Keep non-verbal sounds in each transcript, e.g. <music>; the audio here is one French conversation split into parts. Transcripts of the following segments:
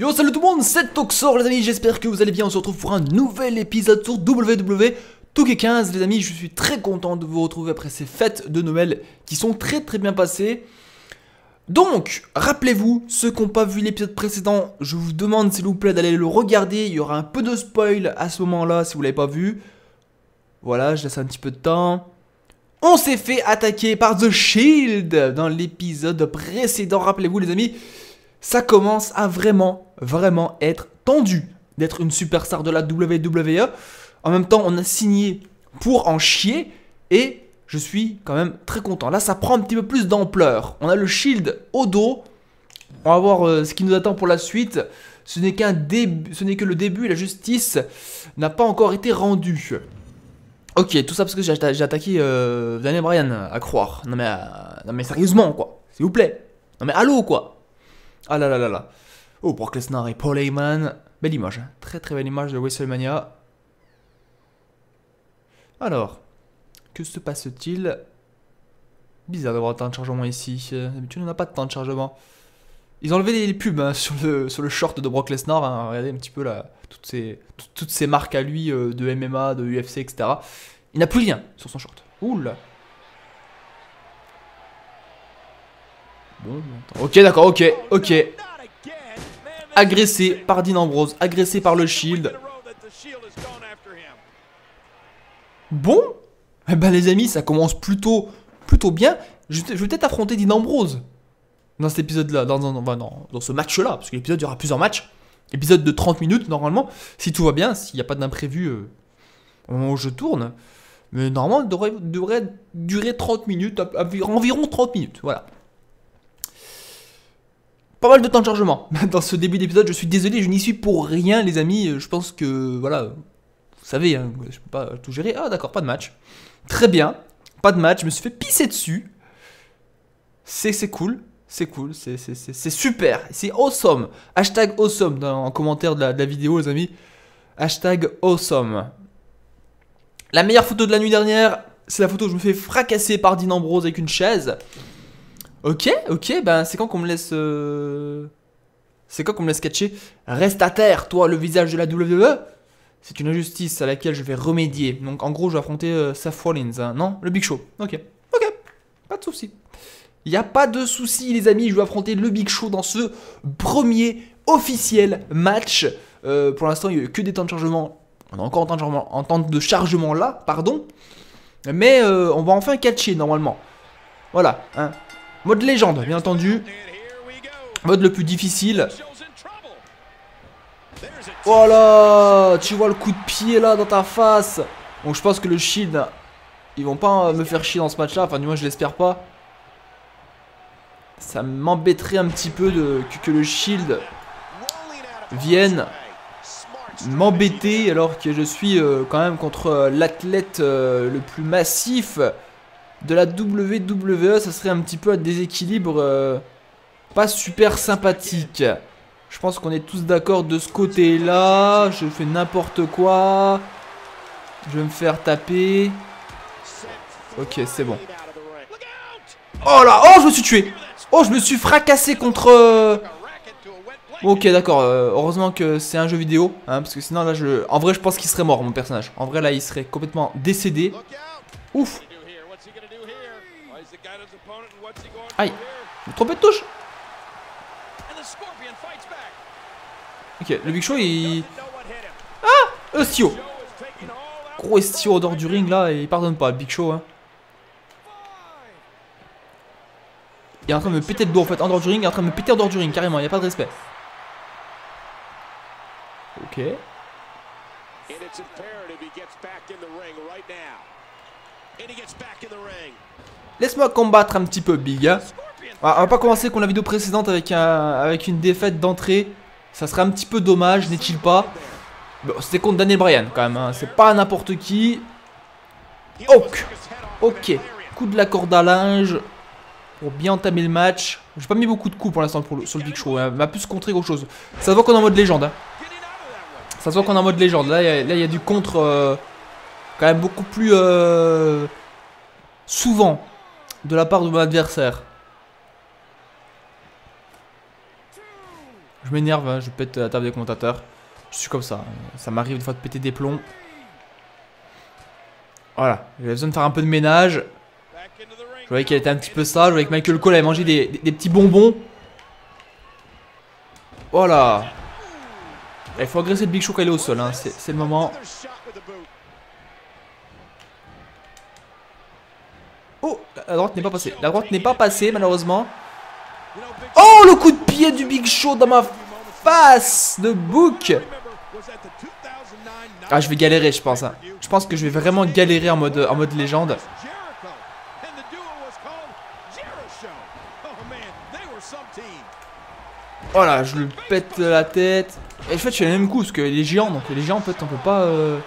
Yo salut tout le monde, c'est Toxor les amis, j'espère que vous allez bien, on se retrouve pour un nouvel épisode sur WWE 2K15 les amis, je suis très content de vous retrouver après ces fêtes de Noël qui sont très très bien passées. Donc, rappelez-vous, ceux qui n'ont pas vu l'épisode précédent, je vous demande s'il vous plaît d'aller le regarder, il y aura un peu de spoil à ce moment-là si vous l'avez pas vu. Voilà, je laisse un petit peu de temps. On s'est fait attaquer par The Shield dans l'épisode précédent, rappelez-vous les amis ça commence à vraiment, vraiment être tendu d'être une superstar de la WWE. En même temps, on a signé pour en chier et je suis quand même très content. Là, ça prend un petit peu plus d'ampleur. On a le shield au dos. On va voir euh, ce qui nous attend pour la suite. Ce n'est qu'un début, ce n'est que le début. La justice n'a pas encore été rendue. Ok, tout ça parce que j'ai attaqué euh, Daniel Bryan, à croire. Non mais, euh, non mais sérieusement quoi, s'il vous plaît. Non mais allô quoi. Ah là là là là. Oh, Brock Lesnar et Paul Heyman. Belle image. Hein. Très très belle image de WrestleMania. Alors, que se passe-t-il? Bizarre d'avoir tant de chargement ici. D'habitude, on n'a pas de temps de chargement. Ils ont enlevé les pubs hein, sur, le, short de Brock Lesnar. Hein. Regardez un petit peu là, toutes ces, toutes ces marques à lui euh, de MMA, de UFC, etc. Il n'a plus rien sur son short. Oula. Bon, ok, d'accord, ok, ok. Agressé par Dean Ambrose, agressé par le Shield. Bon, eh ben les amis, ça commence plutôt, plutôt bien. Je, vais peut-être affronter Dean Ambrose dans cet épisode-là, dans, dans, ce match-là, parce que l'épisode, il y aura plusieurs matchs. Épisode de 30 minutes, normalement, si tout va bien, s'il n'y a pas d'imprévu euh, au moment où je tourne. Mais normalement, il devrait, devrait durer 30 minutes, environ 30 minutes, voilà pas mal de temps de chargement <laughs> dans ce début d'épisode. Je suis désolé, je n'y suis pour rien, les amis. Je pense que, voilà, vous savez, hein, je peux pas tout gérer. Ah, d'accord, pas de match. Très bien, pas de match. Je me suis fait pisser dessus. C'est cool. C'est cool, c'est super, c'est awesome. Hashtag awesome dans, en commentaire de la, de la vidéo, les amis. Hashtag awesome. La meilleure photo de la nuit dernière, c'est la photo où je me fais fracasser par Dean Ambrose avec une chaise. Ok, ok, ben c'est quand qu'on me laisse... Euh, c'est quand qu'on me laisse catcher Reste à terre, toi, le visage de la WWE C'est une injustice à laquelle je vais remédier. Donc en gros, je vais affronter euh, Seth Rollins, hein. non Le Big Show. Ok, ok, pas de souci. Il a pas de souci, les amis, je vais affronter le Big Show dans ce premier officiel match. Euh, pour l'instant, il n'y a eu que des temps de chargement. On a encore en temps de chargement, en temps de chargement là, pardon. Mais on va enfin catcher normalement. Voilà, hein. Mode légende, bien entendu. Mode le plus difficile. Voilà, tu vois le coup de pied là dans ta face. Bon, je pense que le shield, ils vont pas me faire chier dans ce match-là. Enfin, du moins, je l'espère pas. Ça m'embêterait un petit peu que, le shield vienne m'embêter alors que je suis euh, quand même contre euh, l'athlète euh, le plus massif de la WWE, ça serait un petit peu un déséquilibre euh, pas super sympathique. Je pense qu'on est tous d'accord de ce côté-là. Je fais n'importe quoi. Je vais me faire taper. Ok, c'est bon. Oh là Oh, je me suis tué Oh, je me suis fracassé contre... Euh, ok, d'accord. Euh, heureusement que c'est un jeu vidéo. Hein, parce que sinon, là, je... En vrai, je pense qu'il serait mort, mon personnage. En vrai, là, il serait complètement décédé. Ouf Aïe trompé de touche Ok, le Big Show il... Ah Estio Gros Estio au dehors du ring là et il pardonne pas Big Show hein. Il est en train de me péter le dos en fait en dehors du ring, il est en train de me péter en dehors du ring carrément, il n'y a pas de respect. Ok. Laisse-moi combattre un petit peu Big. Hein. on va pas commencer comme la vidéo précédente avec, un, avec une défaite d'entrée. Ça serait un petit peu dommage, n'est-il pas? Bon, C'était contre Daniel Bryan quand même. Hein. C'est pas n'importe qui. Ok. Ok. Coup de la corde à linge. Pour bien entamer le match. J'ai pas mis beaucoup de coups pour l'instant sur le Big Show. Hein. m'a plus contré quelque chose. Ça se voit qu'on est en mode légende. Ça se voit qu'on est en mode légende. Là, il y, a du contre euh, quand même beaucoup plus euh, souvent de la part de mon adversaire. Je m'énerve, hein, je pète la table des commentateurs. Je suis comme ça. Ça m'arrive des fois de péter des plombs. Voilà, j'avais besoin de faire un peu de ménage. Je voyais qu'elle était un petit peu sale. Je voyais que Michael Cole avait mangé des, des petits bonbons. Voilà. Il faut agresser le Big Show quand il est au sol. Hein. C'est le moment. Oh, la droite n'est pas passée. La droite n'est pas passée, malheureusement. Oh, le coup de pied du Big Show dans ma face de Book. Ah, je vais galérer, je pense. Hein. Je pense que je vais vraiment galérer en mode, en mode légende. Voilà, je lui pète la tête. Et en fait, je fais le même coup parce que les géants, donc les géants, en fait, on peut pas. Euh,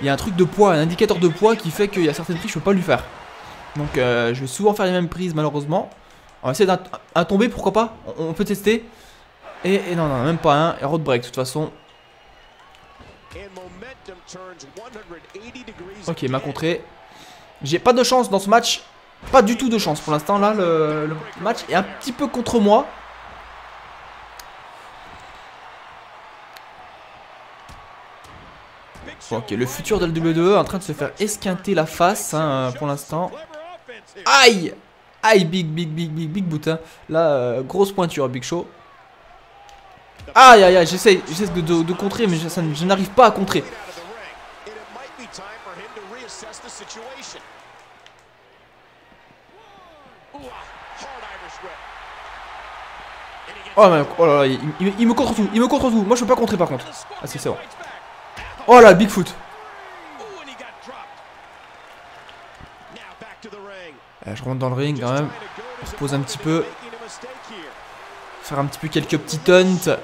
il y a un truc de poids, un indicateur de poids qui fait qu'il y a certaines prises je peux pas lui faire. Donc, euh, je vais souvent faire les mêmes prises, malheureusement. On va essayer d'un tomber, pourquoi pas on, peut tester. Et, non, non, même pas un. Et road break, de toute façon. Ok, ma contrée. J'ai pas de chance dans ce match. Pas du tout de chance pour l'instant. Là, le match est un petit peu contre moi. Ok, le futur de WWE est en train de se faire esquinter la face hein, pour l'instant. Aïe Aïe, big, big, big, big, big boot. Hein. Là, euh, grosse pointure, Big Show. Aïe, aïe, aïe, j'essaie de, contrer, mais je, n'arrive pas à contrer. Oh, mais, oh là là, il, me contre tout, il me contre tout. Moi, je peux pas contrer par contre. Ah, si, c'est bon. Oh là, Bigfoot. Euh, je rentre dans le ring quand même. On se pose un petit peu. Faire un petit peu quelques petits taunts.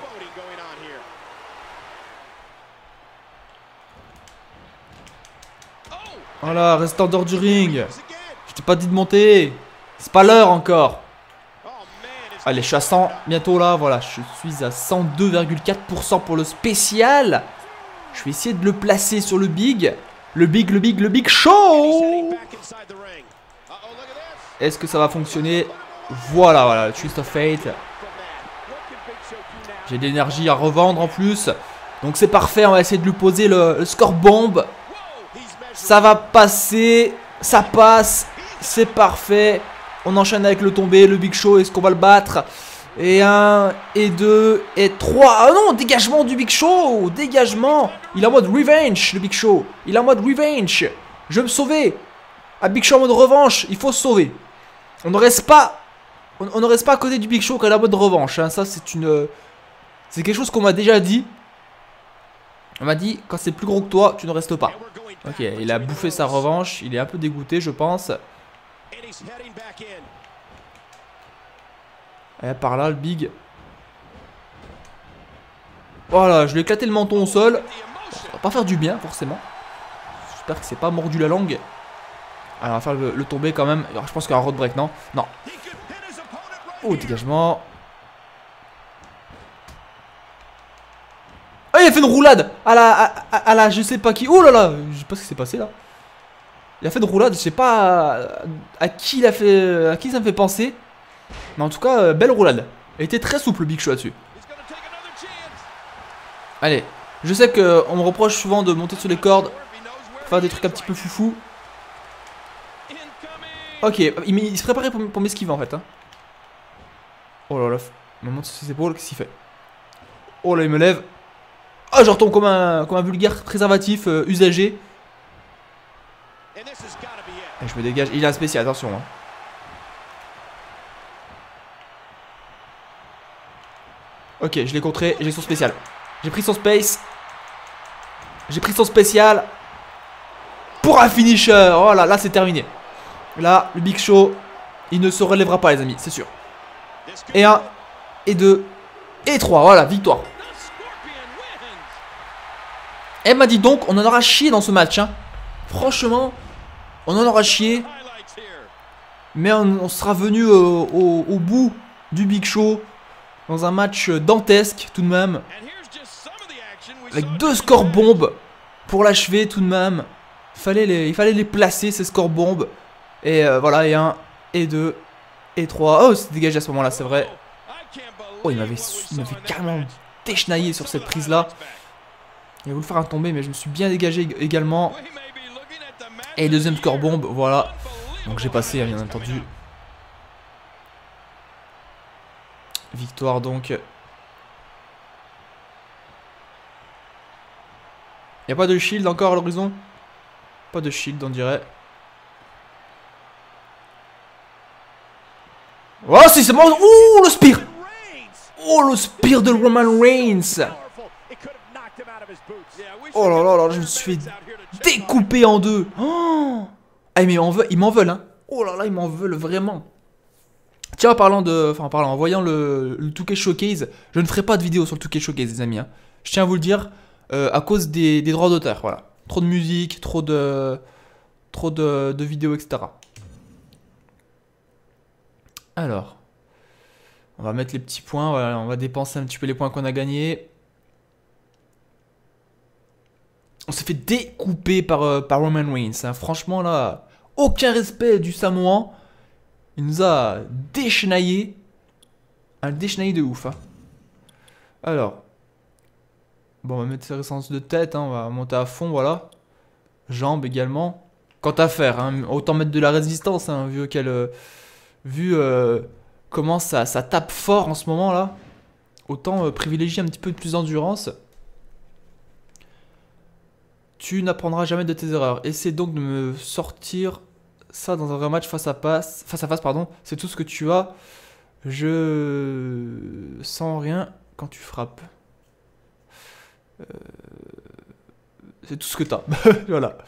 Voilà, reste en dehors du ring. Je t'ai pas dit de monter. C'est pas l'heure encore. Allez, je suis à 100 bientôt là. Voilà, je suis à 102,4% pour le spécial. Je vais essayer de le placer sur le big. Le big, le big, le big show Est-ce que ça va fonctionner? Voilà, voilà, Twist of Fate. J'ai de l'énergie à revendre en plus. Donc c'est parfait, on va essayer de lui poser le, score bombe. Ça va passer, ça passe, c'est parfait. On enchaîne avec le tombé, le Big Show, est-ce qu'on va le battre? Et 1, et 2, et 3. Ah non, dégagement du Big Show Dégagement Il est en mode revenge, le Big Show. Il est en mode revenge. Je veux me sauver. À Big Show en mode revanche, il faut se sauver. On ne reste pas... On, ne reste pas à côté du Big Show quand il est en mode revanche. Hein. Ça, c'est une... C'est quelque chose qu'on m'a déjà dit. On m'a dit, quand c'est plus gros que toi, tu ne restes pas. Ok, il a bouffé sa revanche. Il est un peu dégoûté, je pense. Et par là, le big. Voilà, je lui ai éclaté le menton au sol. ça va pas faire du bien, forcément. J'espère que c'est pas mordu la langue. Alors, on va faire le, tomber quand même. Je pense qu'il y a un road break, non? Non. Oh, dégagement. Oh, il a fait une roulade à la, à, la, je sais pas qui. Oh là là, je sais pas ce qui s'est passé là. Il a fait une roulade, je sais pas à, qui il a fait, à qui ça me fait penser. Mais en tout cas, euh, belle roulade. Elle était très souple, Big Show là-dessus. Allez, je sais qu'on me reproche souvent de monter sur les cordes, faire des trucs un petit peu foufou. Ok, il, se préparait pour, m'esquiver en fait. Hein. Oh là là, il me monte sur ses épaules, qu'est-ce qu'il fait Oh là, il me lève. Oh, je retombe comme un, comme un vulgaire préservatif euh, usagé. Et je me dégage. Il a un spécial, attention. Hein. Ok, je l'ai contré, j'ai son spécial. J'ai pris son space. J'ai pris son spécial. Pour un finisher. Oh là, c'est terminé. Là, le Big Show, il ne se relèvera pas les amis, c'est sûr. Et un, et deux, et trois. Voilà, victoire. Elle m'a dit donc, on en aura chié dans ce match. Hein. Franchement, on en aura chié. Mais on, sera venu au, au bout du Big Show dans un match dantesque tout de même. Avec deux scores bombes pour l'achever tout de même. Fallait les, il fallait les placer ces scores bombes. Et euh, voilà, et un, et deux, et trois. Oh, c'est dégagé à ce moment-là, c'est vrai. Oh, il m'avait carrément déchenaillé sur cette prise-là. Il a voulu faire un tombé, mais je me suis bien dégagé également. Et deuxième score bombe, voilà. Donc j'ai passé, bien entendu. Victoire donc. N'y a pas de shield encore à l'horizon? Pas de shield on dirait. Oh si c'est bon Ouh le spear Oh le spear de Roman Reigns Oh là là là, je me suis fait découper en deux. Oh ah mais ils m'en veulent, hein. Oh là là, ils m'en veulent vraiment. Tiens, en parlant de, en parlant, en voyant le, le 2K Showcase, je ne ferai pas de vidéo sur le 2K Showcase, les amis. Hein. Je tiens à vous le dire, euh, à cause des, droits d'auteur, voilà. Trop de musique, trop de, trop de, vidéos, etc. Alors, on va mettre les petits points, voilà, on va dépenser un petit peu les points qu'on a gagnés. on s'est fait découper par, euh, Roman Reigns. Hein. Franchement, là, aucun respect du Samoan. Il nous a déchenaillé. Un déchenaillé de ouf. Hein. Alors. Bon, on va mettre ses résences de tête. Hein. On va monter à fond, voilà. Jambes également. Quant à faire, hein, autant mettre de la résistance, vu qu'elle... Euh, vu euh, comment ça, ça tape fort en ce moment, là. Autant privilégier un petit peu de plus d'endurance. Tu n'apprendras jamais de tes erreurs. Essaie donc de me sortir ça dans un vrai match face à face. Face à face, pardon. C'est tout ce que tu as. Je sens rien quand tu frappes. Euh, c'est tout ce que tu as. <laughs> voilà.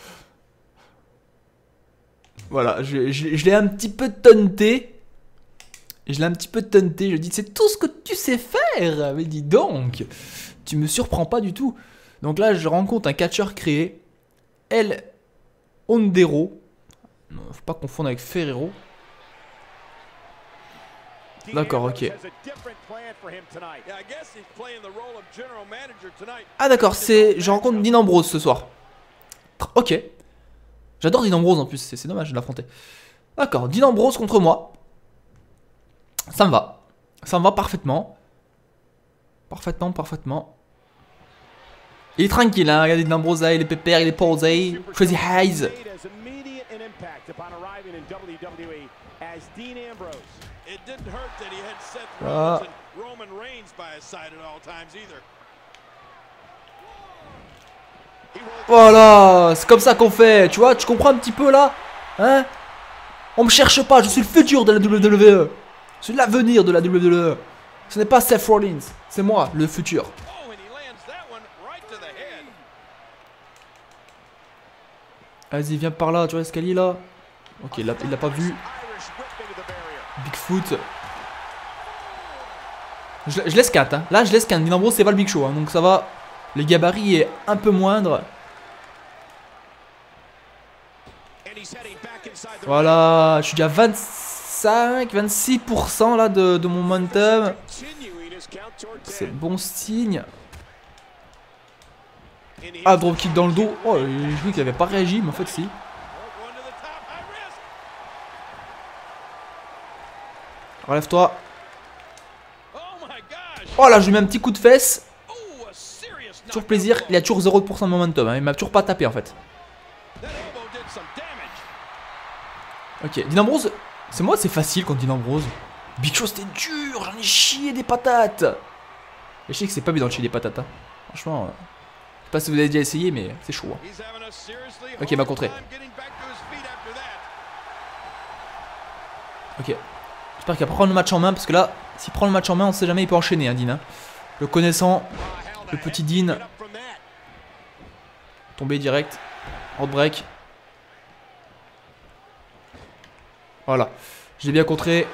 Voilà, je, je l'ai un petit peu taunté. Je l'ai un petit peu taunté. Je dis, c'est tout ce que tu sais faire. Mais dis donc, tu me surprends pas du tout. Donc là, je rencontre un catcheur créé, El Ondero. Faut pas confondre avec Ferrero. D'accord, ok. Ah d'accord, c'est... Je rencontre Dean Ambrose ce soir. Ok. J'adore Dean Ambrose en plus, c'est dommage de l'affronter. D'accord, Dean Ambrose contre moi. Ça me va. Ça me va parfaitement. Parfaitement, parfaitement. Il est tranquille, hein. Regardez D'Ambrosa, il est pépère, il est posé. Crazy Voilà, c'est comme ça qu'on fait, tu vois, tu comprends un petit peu là Hein? On me cherche pas, je suis le futur de la WWE. Je suis l'avenir de la WWE. Ce n'est pas Seth Rollins, c'est moi, le futur. Vas-y, viens par là, tu vois l'escalier là Ok, il l'a pas vu. Bigfoot. Je, laisse 4, hein. Là, je laisse 4. gros c'est pas le Big Show, hein. donc ça va. Le gabarit est un peu moindre. Voilà, je suis déjà 25, 26% là de, de mon momentum. C'est bon signe. Ah, dropkick dans le dos. Oh, je cru qu'il avait pas réagi, mais en fait, si. Relève-toi. Oh là, je lui mets un petit coup de fesse. Toujours plaisir. Il a toujours 0% de momentum. Hein. Il m'a toujours pas tapé en fait. Ok, Dinambrose. C'est moi, c'est facile contre Dinambrose. Big Show, c'était dur. J'en ai chié des patates. Et je sais que c'est pas bien de chier des patates. Hein. Franchement. Euh sais pas si vous avez déjà essayé, mais c'est chaud. Hein. Ok, il m'a contré. Ok. J'espère qu'il va prendre le match en main, parce que là, s'il prend le match en main, on sait jamais, il peut enchaîner, hein, Dean. Hein. Le connaissant, le petit Dean. Tombé direct. break. Voilà. J'ai bien contré.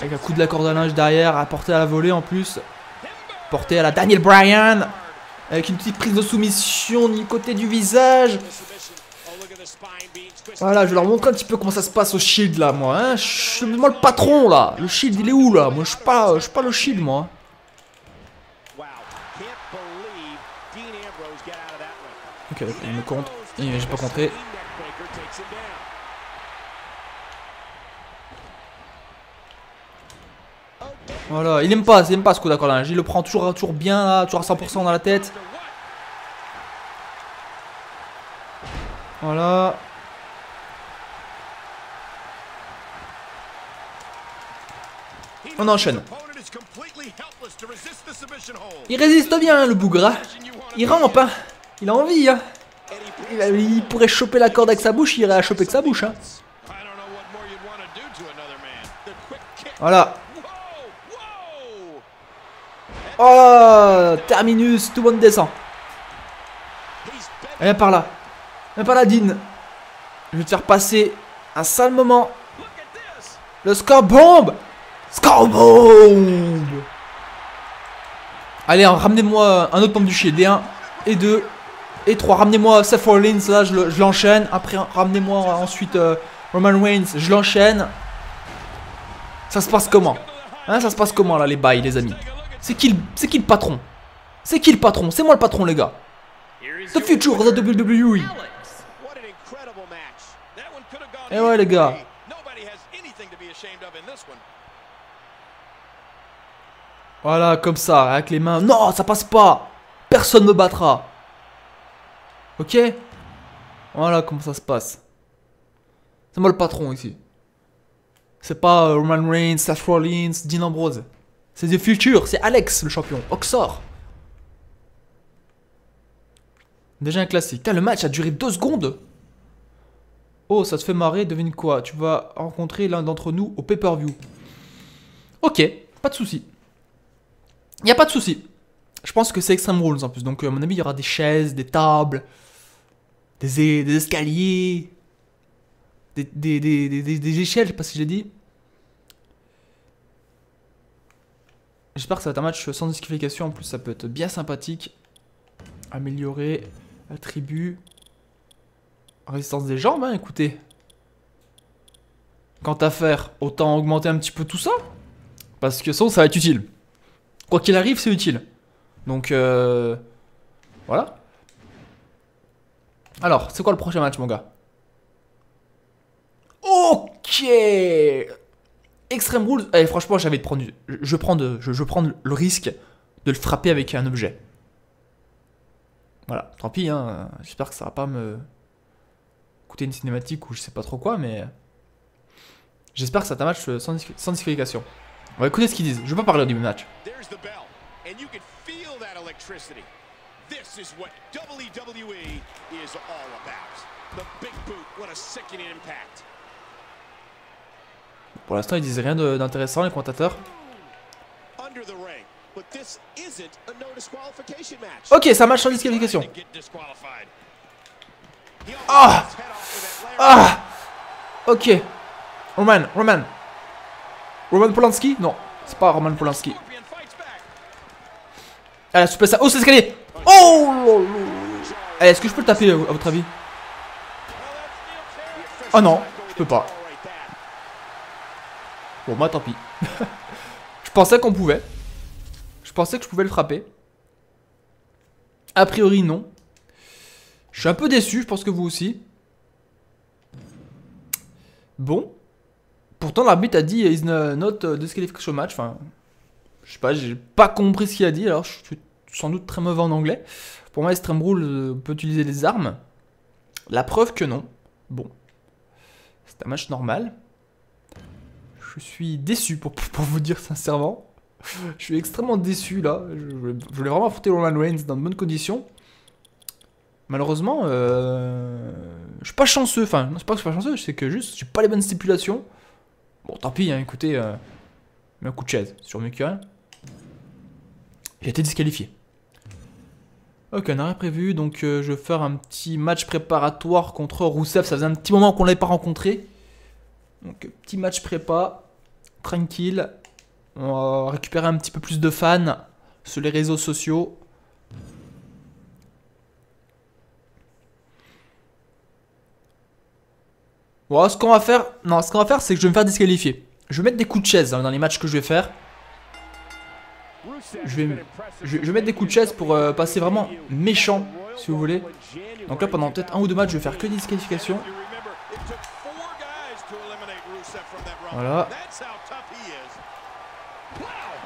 Avec un coup de la corde à linge derrière, à porter à la volée en plus. Porté à la Daniel Bryan. Avec une petite prise de soumission du côté du visage. Voilà, je vais leur montrer un petit peu comment ça se passe au shield là, moi. Hein. Je suis le patron là. Le shield il est où là? Moi je suis pas, je suis pas le shield moi. Ok, il me compte. J'ai pas compté. Voilà, il aime pas, il aime pas ce coup d'accordage. Il le prend toujours, toujours bien, là, toujours à 100% dans la tête. Voilà. On enchaîne. Il résiste bien, le bougre. Il rampe, hein. Il a envie, hein. Il, pourrait choper la corde avec sa bouche, il irait à choper avec sa bouche, hein. Voilà. Oh Terminus, tout le monde descend. Viens par là. Viens par là, Dean. Je vais te faire passer un sale moment. Le score bombe Score bombe Allez, ramenez-moi un autre membre du shield. Et un, et deux, et trois. Ramenez-moi Seth Rollins, là, je l'enchaîne. Après, ramenez-moi ensuite euh, Roman Reigns, je l'enchaîne. Ça se passe comment? Hein, ça se passe comment, là, les bails, les amis? C'est qui, qui le patron? C'est qui le patron? C'est moi le patron, les gars. The future of the WWE. Et eh ouais, les gars. Voilà, comme ça, avec les mains. Non, ça passe pas. Personne ne me battra. Ok? Voilà comment ça se passe. C'est moi le patron ici. C'est pas euh, Roman Reigns, Seth Rollins, Dean Ambrose. C'est The Future, c'est Alex le champion, Oxor. Déjà un classique. le match a duré deux secondes. Oh, ça te fait marrer, devine quoi Tu vas rencontrer l'un d'entre nous au pay-per-view. Ok, pas de souci. Y a pas de souci. Je pense que c'est Extreme Rules en plus. Donc, à mon avis, il y aura des chaises, des tables, des, des escaliers, des, des, des, échelles, je sais pas si j'ai dit. J'espère que ça va être un match sans disqualification. En plus, ça peut être bien sympathique. Améliorer attribut. Résistance des jambes, hein, écoutez. Quant à faire, autant augmenter un petit peu tout ça. Parce que ça, ça va être utile. Quoi qu'il arrive, c'est utile. Donc, euh, voilà. Alors, c'est quoi le prochain match, mon gars? Ok Extreme Rules. Allez, franchement, j'avais de prendre. Je, prends de, je, prends le risque de le frapper avec un objet. Voilà, tant pis, hein. J'espère que ça va pas me coûter une cinématique ou je sais pas trop quoi, mais. J'espère que ça un match sans, sans disqualification. On va écouter ce qu'ils disent. Je vais pas parler du match. Pour l'instant, ils disent rien d'intéressant, les commentateurs. Ok, ça match sans disqualification. Ah Ah Ok. Roman, Roman. Roman Polanski Non, c'est pas Roman Polanski. Allez, super ça. Oh, c'est escalier Oh Allez, est-ce que je peux le taper, à votre avis? Oh non, je peux pas. Bon, moi, tant pis. <laughs> je pensais qu'on pouvait. Je pensais que je pouvais le frapper. A priori, non. Je suis un peu déçu, je pense que vous aussi. Bon. Pourtant, l'arbitre a dit is not disqualification match. Enfin, je sais pas, j'ai pas compris ce qu'il a dit. Alors, je suis sans doute très mauvais en anglais. Pour moi, Extreme Rule euh, peut utiliser des armes. La preuve que non. Bon. C'est un match normal. Je suis déçu pour, pour vous dire sincèrement. Je suis extrêmement déçu là. Je, voulais vraiment affronter Roman Reigns dans de bonnes conditions. Malheureusement, euh, je suis pas chanceux. Enfin, c'est pas que je suis pas chanceux, c'est que juste, j'ai pas les bonnes stipulations. Bon, tant pis, hein, écoutez, euh, un coup de chaise sur mieux que J'ai été disqualifié. Ok, on a rien prévu, donc euh, je vais faire un petit match préparatoire contre Rousseff. Ça faisait un petit moment qu'on l'avait pas rencontré. Donc, petit match prépa, tranquille. On va récupérer un petit peu plus de fans sur les réseaux sociaux. Bon, ce qu'on va faire, non, ce qu'on va faire, c'est que je vais me faire disqualifier. Je vais mettre des coups de chaise hein, dans les matchs que je vais faire. Je vais, je, mettre des coups de chaise pour euh, passer vraiment méchant, si vous voulez. Donc là, pendant peut-être un ou deux matchs, je vais faire que des disqualifications. Voilà.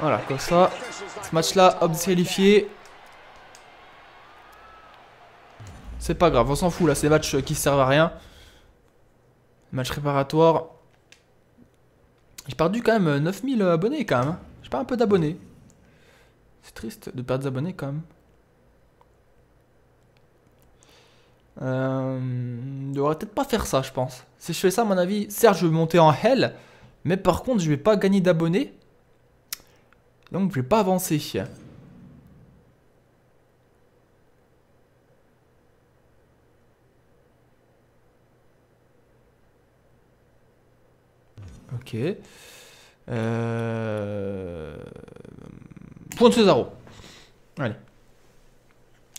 Voilà, comme ça. Ce match-là, hop, disqualifié. C'est pas grave, on s'en fout là, c'est des matchs qui servent à rien. Match réparatoire. J'ai perdu quand même 9000 abonnés quand même. Hein. J'ai pas un peu d'abonnés. C'est triste de perdre des abonnés quand même. Euh, je devrais peut-être pas faire ça, je pense. Si je fais ça, à mon avis, certes, je vais monter en hell, mais par contre, je vais pas gagner d'abonnés. Donc, je vais pas avancer. Ok. Euh... Point de Cesaro. Allez.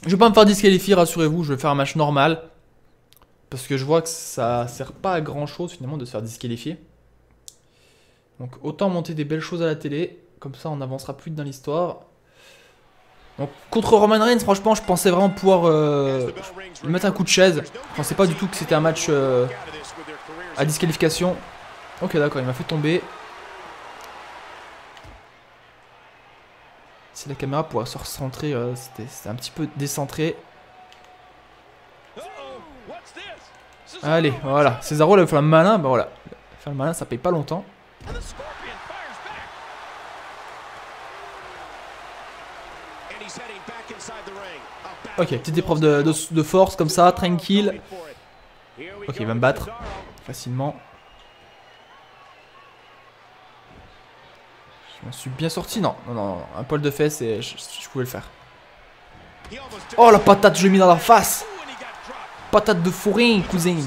Je vais pas me faire disqualifier, rassurez-vous, je vais faire un match normal. Parce que je vois que ça sert pas à grand chose finalement de se faire disqualifier. Donc autant monter des belles choses à la télé, comme ça on avancera plus dans l'histoire. Donc contre Roman Reigns, franchement, je pensais vraiment pouvoir euh, mettre un coup de chaise. Je pensais pas du tout que c'était un match euh, à disqualification. Ok, d'accord, il m'a fait tomber. Si la caméra pourrait se recentrer, euh, c'était un petit peu décentré. Allez, voilà. Cesaro, il fait un malin. Bah voilà. Faire le malin, ça paye pas longtemps. Ok, petite épreuve de, de, force comme ça, tranquille. Ok, il va me battre facilement. Je m'en suis bien sorti. Non, non, non, un poil de fesse et je, pouvais le faire. Oh la patate, je l'ai mis dans la face. Patate de fourrin, cousin.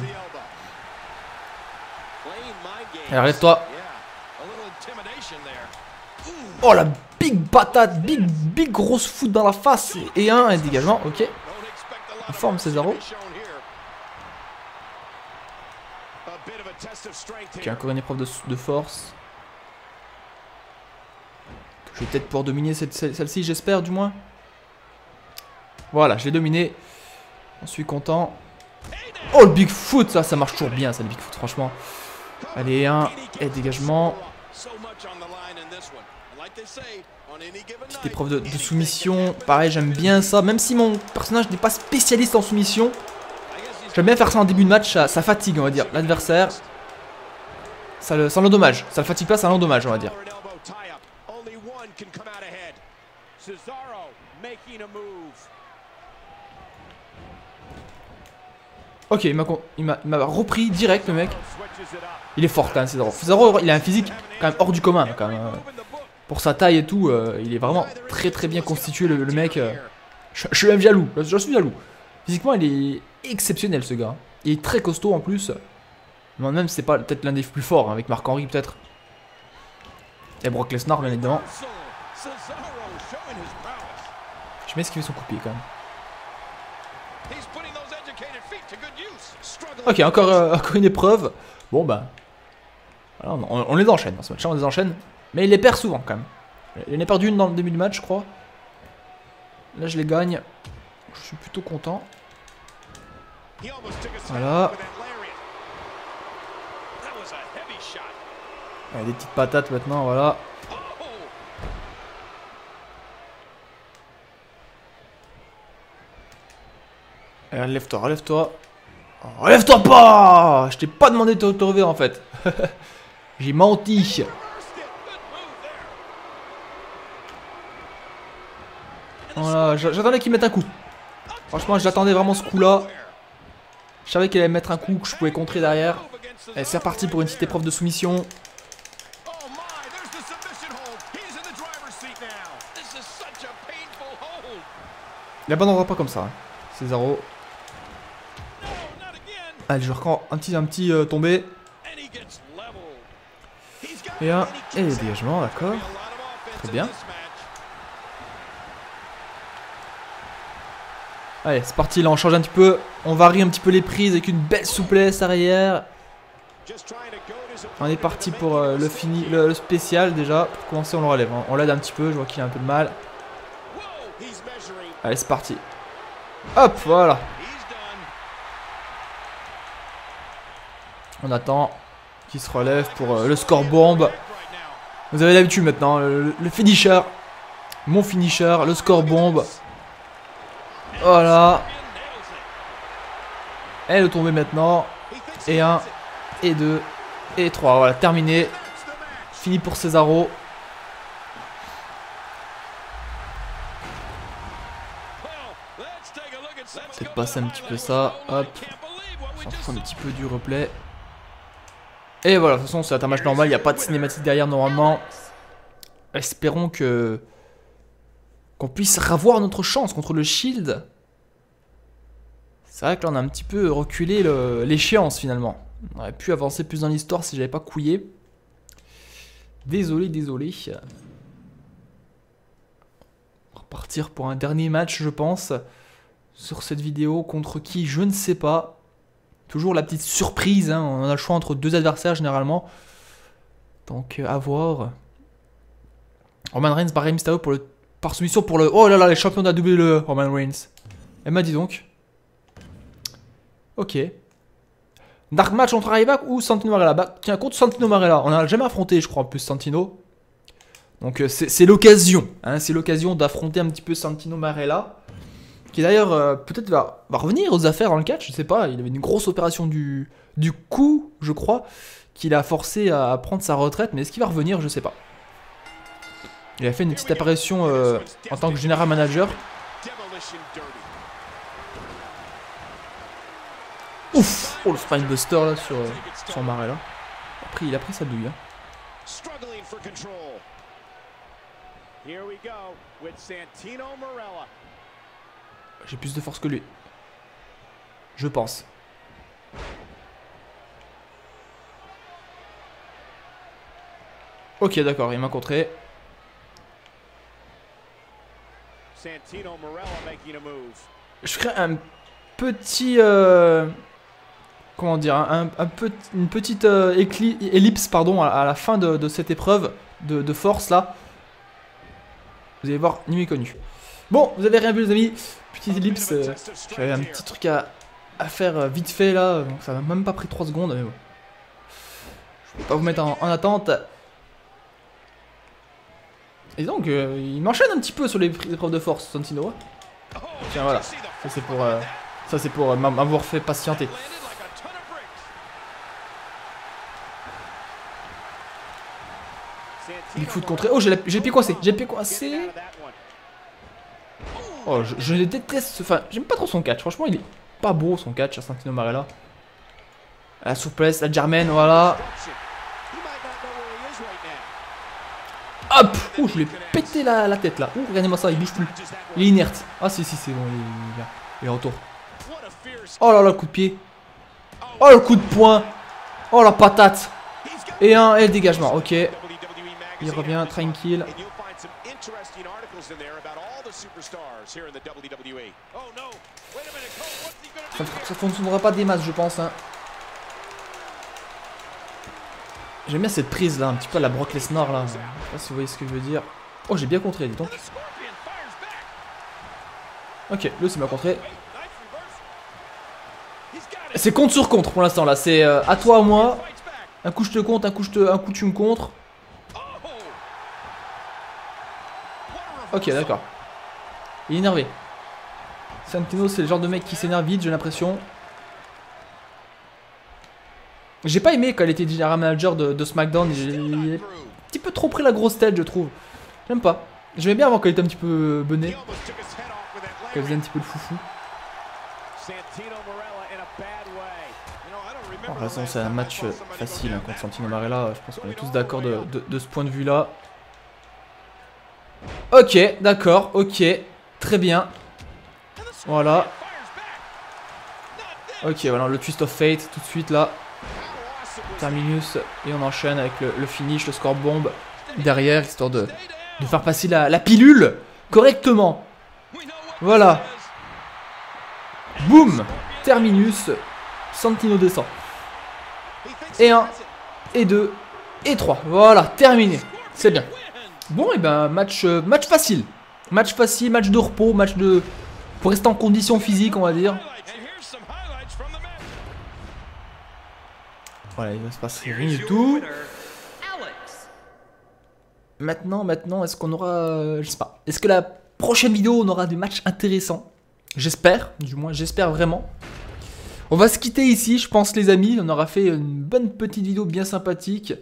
Allez, relève-toi. Oh la big patate, big, big grosse foot dans la face. Et un, un dégagement, ok. En forme Cesaro. Ok, encore une épreuve de force. Je vais peut-être pouvoir dominer celle-ci, j'espère du moins. Voilà, je l'ai dominé. On suis content. Oh, le Bigfoot, ça, ça marche toujours bien, ça, le Bigfoot, franchement. Allez, un, et dégagement. Petite épreuve de, soumission. Pareil, j'aime bien ça. Même si mon personnage n'est pas spécialiste en soumission, j'aime bien faire ça en début de match. Ça, fatigue, on va dire, l'adversaire. Ça, ça l'endommage. Ça le fatigue pas, ça l'endommage, on va dire. Ok, il m'a repris direct le mec. Il est fort quand même, Cesaro. Cesaro, il a un physique quand même hors du commun. Quand même. Pour sa taille et tout, euh, il est vraiment très très bien constitué le, mec. Euh. Je, suis même jaloux, je suis jaloux. Physiquement, il est exceptionnel ce gars. Il est très costaud en plus. Même c'est pas peut-être l'un des plus forts, hein, avec Marc Henry peut-être. Et Brock Lesnar bien évidemment. Je mets ce qu'il fait son coupé quand même. Ok, encore, euh, encore une épreuve. Bon bah. on, les enchaîne dans ce match, on les enchaîne. Mais il les perd souvent quand même. Il en a perdu une dans le début du match, je crois. Là, je les gagne. Je suis plutôt content. Voilà. Allez, des petites patates maintenant, voilà. Allez, relève-toi, relève-toi. Relève-toi pas Je t'ai pas demandé de te relever en fait. <laughs> J'ai menti. Voilà, j'attendais qu'il mette un coup. Franchement, j'attendais vraiment ce coup-là. Je savais qu'il allait mettre un coup que je pouvais contrer derrière. Et c'est reparti pour une petite épreuve de soumission. Il abandonnera pas comme ça. Hein. Césaro. Allez, je reprends un petit, un petit euh, tombé. Et un. Et dégagement, d'accord. Très bien. Allez, c'est parti, là on change un petit peu. On varie un petit peu les prises avec une belle souplesse arrière. On est parti pour euh, le, fini, le, spécial déjà. Pour commencer, on le relève. Hein. On l'aide un petit peu, je vois qu'il a un peu de mal. Allez, c'est parti. Hop, voilà. On attend qu'il se relève pour euh, le score bombe. Vous avez l'habitude maintenant, le, finisher. Mon finisher, le score bombe. Voilà. Elle est tombée maintenant. Et 1, et 2, et 3. Voilà, terminé. Fini pour Cesaro. Peut-être passer un petit peu ça. Hop. On un petit peu du replay. Et voilà, de toute façon, c'est un match normal. Il n'y a pas de cinématique derrière normalement. Espérons que. Qu'on puisse revoir notre chance contre le Shield. C'est vrai que là, on a un petit peu reculé l'échéance finalement. On aurait pu avancer plus dans l'histoire si j'avais pas couillé. Désolé, désolé. On va repartir pour un dernier match, je pense sur cette vidéo. Contre qui Je ne sais pas. Toujours la petite surprise. Hein. On a le choix entre deux adversaires généralement. Donc euh, à voir. Roman Reigns par Mysterio pour par soumission pour le... Oh là là, les champions de la WWE, Roman Reigns. Elle m'a dit donc. Ok. Dark match entre Ryback ou Santino Marella? Bah, Tiens, contre Santino Marella, on n'a jamais affronté, je crois, en plus Santino. Donc euh, c'est l'occasion. Hein, c'est l'occasion d'affronter un petit peu Santino Marella qui d'ailleurs euh, peut-être va, revenir aux affaires dans le catch, je sais pas, il avait une grosse opération du, du cou, je crois, qui l'a forcé à prendre sa retraite, mais est-ce qu'il va revenir, je sais pas. Il a fait une petite apparition euh, en tant que général manager. Ouf Oh le Spinebuster là sur, euh, Marais là. Après il a pris sa douille. Hein. Here we go with Santino Morella. J'ai plus de force que lui. Je pense. Ok, d'accord, il m'a contré. Je ferai un petit... Euh, comment dire un, Une petite euh, ellipse pardon, à, la fin de, cette épreuve de, de, force là. Vous allez voir, ni connu. Bon, vous avez rien vu les amis Ellipse, euh, j'avais un petit truc à, faire euh, vite fait là, donc ça m'a même pas pris 3 secondes, mais bon. Je pas vous mettre en, attente. Et donc, euh, il m'enchaîne un petit peu sur les épreuves de force, Santino. Tiens, voilà. Ça c'est pour, m'avoir fait patienter. Bigfoot contré. Oh, j'ai le pied coincé. J'ai le pied coincé. Oh, je, je déteste. Enfin, j'aime pas trop son catch. Franchement, il est pas beau son catch à Santino Marella. La souplesse, la Germaine, voilà. Hop Ouh, je lui ai pété la, tête là. Ouh, regardez-moi ça, il bouge plus. Il est inerte. Ah, si, si, c'est bon, il, il, est retour. Oh là là, le coup de pied. Oh, le coup de poing. Oh, la patate. Et un, et le dégagement, ok. Il revient tranquille. Ça, ça fonctionnera pas des masses, je pense. Hein. J'aime bien cette prise là, un petit peu à la Brock Lesnar là. Je sais pas si vous voyez ce que je veux dire. Oh, j'ai bien contré, dis donc. Ok, lui c'est m'a contré. C'est contre sur contre pour l'instant là. C'est euh, à toi, à moi. Un coup je te compte, un coup, je te, un coup tu me contres. Ok, d'accord. Il est énervé. Santino, c'est le genre de mec qui s'énerve vite, j'ai l'impression. J'ai pas aimé quand elle était general manager de, SmackDown. J'ai un petit peu trop pris la grosse tête, je trouve. J'aime pas. J'aimais bien avant qu'elle était un petit peu benée. Qu'elle faisait un petit peu de foufou. En raison, c'est un match facile hein, contre Santino Marella. Je pense qu'on est tous d'accord de, ce point de vue-là. Ok, d'accord, ok. Très bien. Voilà. Ok, voilà, le twist of fate tout de suite là. Terminus. Et on enchaîne avec le, finish, le score bombe derrière, histoire de, de faire passer la, la pilule correctement. Voilà. Boum Terminus. Santino descend. Et 1, et 2, et 3. Voilà, terminé. C'est bien. Bon, et ben match, euh, match facile. Match facile, match de repos, match de... Pour rester en condition physique, on va dire. Voilà, il va se passer rien du tout. maintenant, maintenant, est-ce qu'on aura, euh, je sais pas, est-ce que la prochaine vidéo on aura des matchs intéressants? J'espère, du moins j'espère vraiment. On va se quitter ici, je pense les amis, on aura fait une bonne petite vidéo bien sympathique.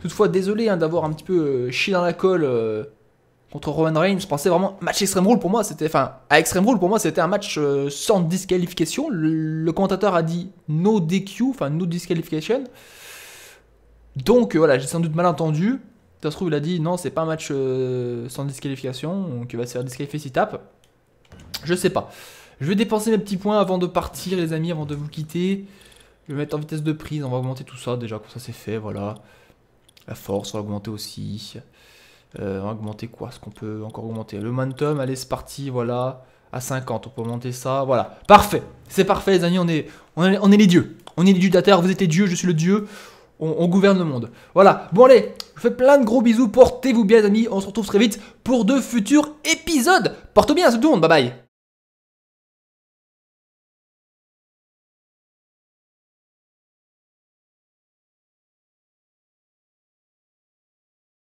Toutefois, désolé hein, d'avoir un petit peu euh, chié dans la colle euh, contre Roman Reigns. Je pensais vraiment match Extreme Rule pour moi, c'était enfin à Extreme Rule pour moi c'était un match sans disqualification. Le, commentateur a dit no DQ, enfin no disqualification. Donc voilà, j'ai sans doute mal entendu. Ça se trouve, il a dit non, c'est pas un match euh, sans disqualification, donc il va se faire disqualifier s'il tape. Je sais pas. Je vais dépenser mes petits points avant de partir, les amis, avant de vous quitter. Je vais mettre en vitesse de prise, on va augmenter tout ça déjà, comme ça c'est fait, voilà. La force, on va augmenter aussi. Euh, on va augmenter quoi Ce qu'on peut encore augmenter? Le momentum, allez, c'est parti, voilà. À 50, on peut augmenter ça, voilà. Parfait, c'est parfait, les amis, on est, on est, les dieux. On est les dieux de la terre, vous êtes les dieux, je suis le dieu on, gouverne le monde. Voilà, bon allez, je fais plein de gros bisous, portez-vous bien les amis, on se retrouve très vite pour de futurs épisodes. Porte bien tout le monde, bye bye